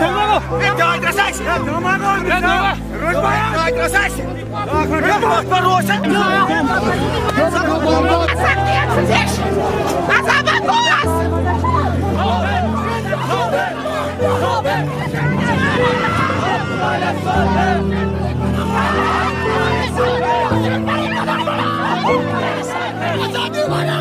Браво! Давай, красавчик! Давай! Давай, красавчик! Давай, Борося! America! Allah! America! Allah!